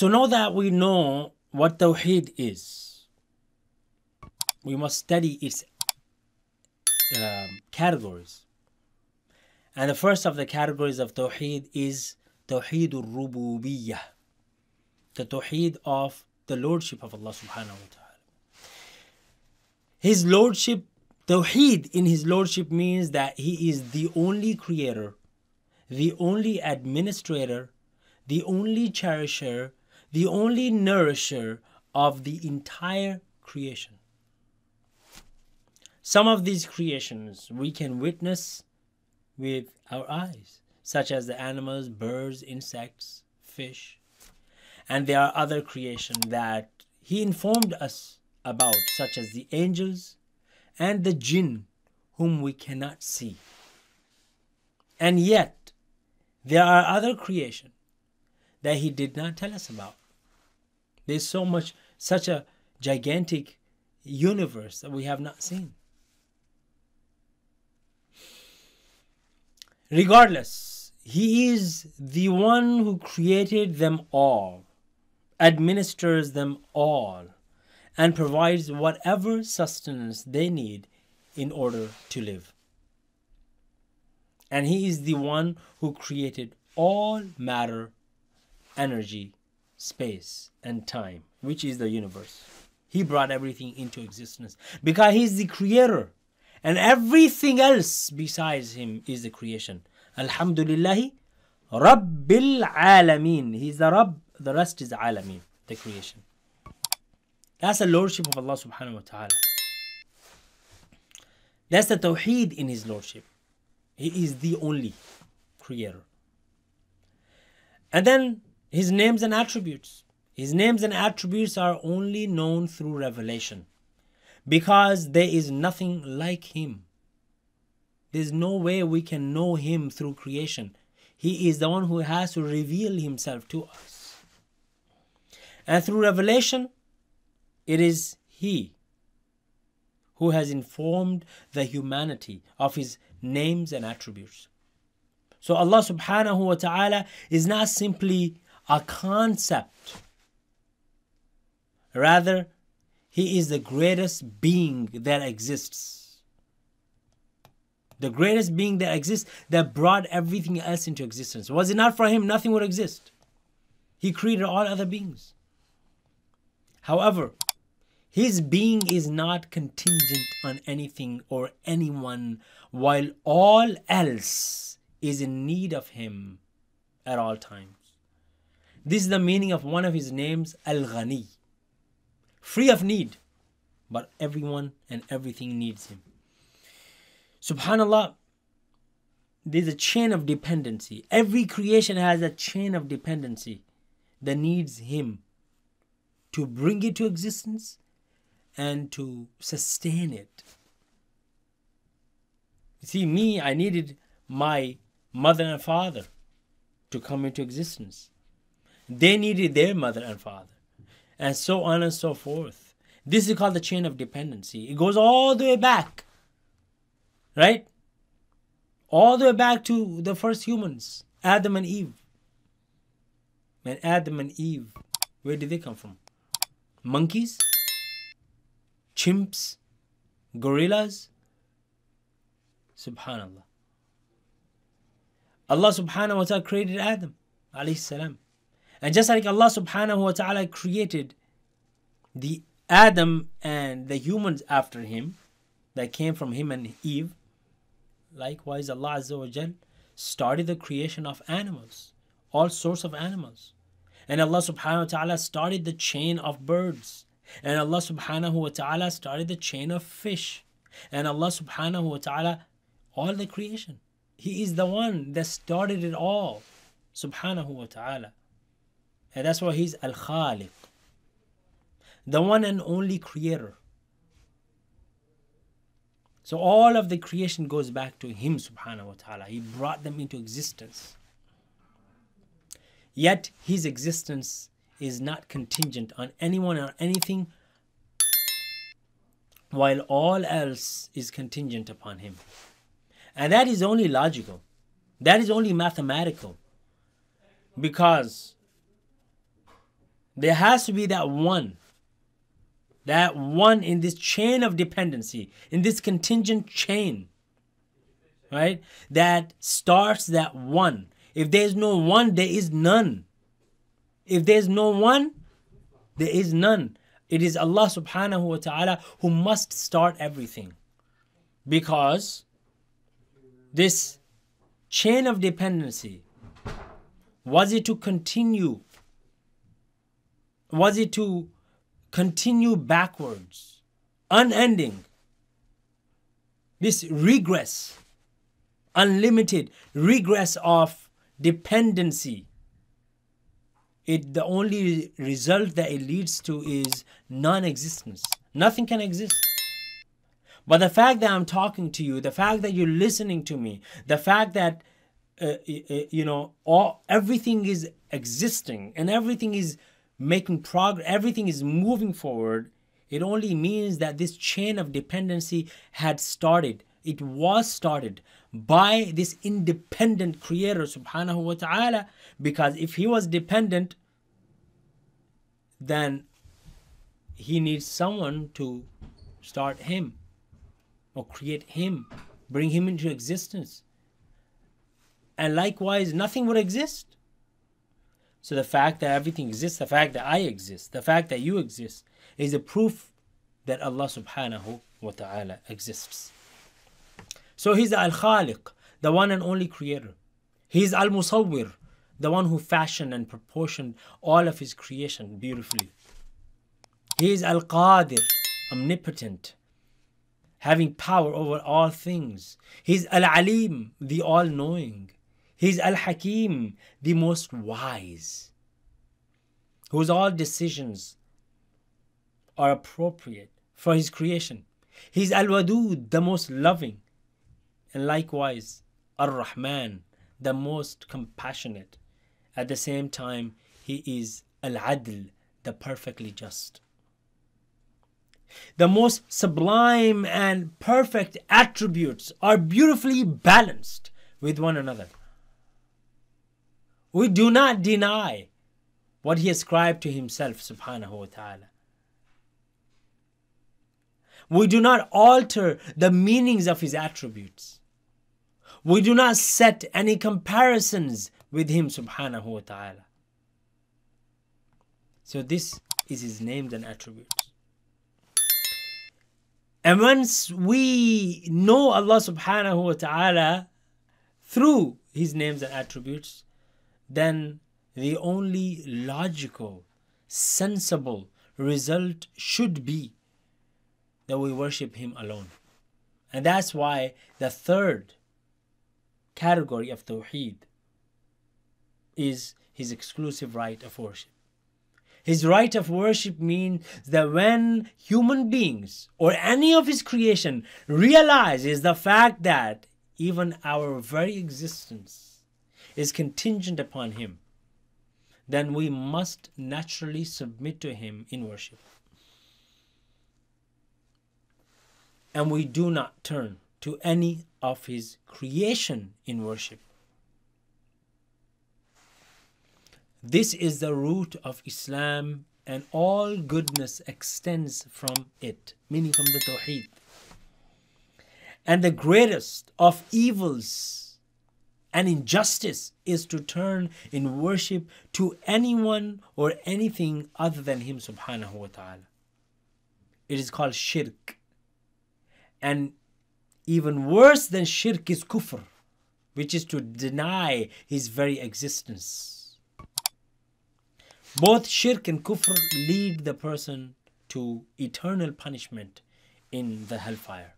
So now that we know what Tawheed is, we must study its um, categories. And the first of the categories of Tawheed is Tawheed al-Rububiyyah, the Tawheed of the Lordship of Allah subhanahu wa ta'ala. His Lordship, Tawheed in His Lordship means that He is the only creator, the only administrator, the only cherisher, the only nourisher of the entire creation. Some of these creations we can witness with our eyes, such as the animals, birds, insects, fish. And there are other creations that He informed us about, such as the angels and the jinn, whom we cannot see. And yet, there are other creations that He did not tell us about. There's so much, such a gigantic universe that we have not seen. Regardless, He is the one who created them all, administers them all, and provides whatever sustenance they need in order to live. And He is the one who created all matter, energy, space, and time, which is the universe. He brought everything into existence because He's the creator and everything else besides him is the creation. Alhamdulillah, Rabbil Alameen. He's the Rabb, the rest is Alameen, the creation. That's the Lordship of Allah subhanahu wa ta'ala. That's the Tawheed in His Lordship. He is the only creator. And then His names and attributes. His names and attributes are only known through revelation because there is nothing like him. There's no way we can know him through creation. He is the one who has to reveal himself to us. And through revelation, it is he who has informed the humanity of his names and attributes. So Allah subhanahu wa ta'ala is not simply a concept. Rather, he is the greatest being that exists. The greatest being that exists that brought everything else into existence. Was it not for him, nothing would exist. He created all other beings. However, his being is not contingent on anything or anyone, while all else is in need of him at all times. This is the meaning of one of his names, Al Ghani free of need. But everyone and everything needs him. Subhanallah, there's a chain of dependency. Every creation has a chain of dependency that needs him to bring it to existence and to sustain it. You see, me, I needed my mother and father to come into existence. They needed their mother and father and so on and so forth. This is called the chain of dependency. It goes all the way back, right? All the way back to the first humans, Adam and Eve. And Adam and Eve, where did they come from? Monkeys? Chimps? Gorillas? Subhanallah. Allah subhanahu wa ta'ala created Adam alayhi salam. And just like Allah subhanahu wa ta'ala created the Adam and the humans after him that came from him and Eve, likewise Allah Azza wa Jal started the creation of animals, all sorts of animals. And Allah subhanahu wa ta'ala started the chain of birds. And Allah subhanahu wa ta'ala started the chain of fish. And Allah subhanahu wa ta'ala, all the creation. He is the one that started it all. Subhanahu wa ta'ala. And that's why he's Al Khaliq, the one and only creator. So all of the creation goes back to him, subhanahu wa ta'ala. He brought them into existence. Yet his existence is not contingent on anyone or anything, while all else is contingent upon him. And that is only logical. That is only mathematical. Because There has to be that one. That one in this chain of dependency, in this contingent chain, right? That starts that one. If there's no one, there is none. If there's no one, there is none. It is Allah subhanahu wa ta'ala who must start everything. Because this chain of dependency was it to continue? Was it to continue backwards, unending? This regress, unlimited regress of dependency. It the only result that it leads to is non-existence. Nothing can exist. But the fact that I'm talking to you, the fact that you're listening to me, the fact that uh, you know all everything is existing and everything is making progress everything is moving forward it only means that this chain of dependency had started it was started by this independent creator subhanahu wa ta'ala because if he was dependent then he needs someone to start him or create him bring him into existence and likewise nothing would exist. So the fact that everything exists, the fact that I exist, the fact that you exist is a proof that Allah subhanahu wa ta'ala exists. So he's Al Khaliq, the one and only creator. He's Al Musawwir, the one who fashioned and proportioned all of his creation beautifully. He is Al Qadir, omnipotent, having power over all things. He's Al Alim, the all knowing. He's Al Hakim, the most wise, whose all decisions are appropriate for his creation. He's Al Wadud, the most loving, and likewise Ar Rahman, the most compassionate. At the same time, he is Al Adl, the perfectly just. The most sublime and perfect attributes are beautifully balanced with one another. We do not deny what he ascribed to himself, subhanahu wa ta'ala. We do not alter the meanings of his attributes. We do not set any comparisons with him, subhanahu wa ta'ala. So, this is his names and attributes. And once we know Allah subhanahu wa ta'ala through his names and attributes, then the only logical, sensible result should be that we worship Him alone. And that's why the third category of Tawheed is His exclusive right of worship. His right of worship means that when human beings or any of His creation realizes the fact that even our very existence is contingent upon Him, then we must naturally submit to Him in worship. And we do not turn to any of His creation in worship. This is the root of Islam, and all goodness extends from it, meaning from the Tawheed. And the greatest of evils and injustice is to turn in worship to anyone or anything other than Him subhanahu wa ta'ala. It is called shirk. And even worse than shirk is kufr, which is to deny His very existence. Both shirk and kufr lead the person to eternal punishment in the hellfire.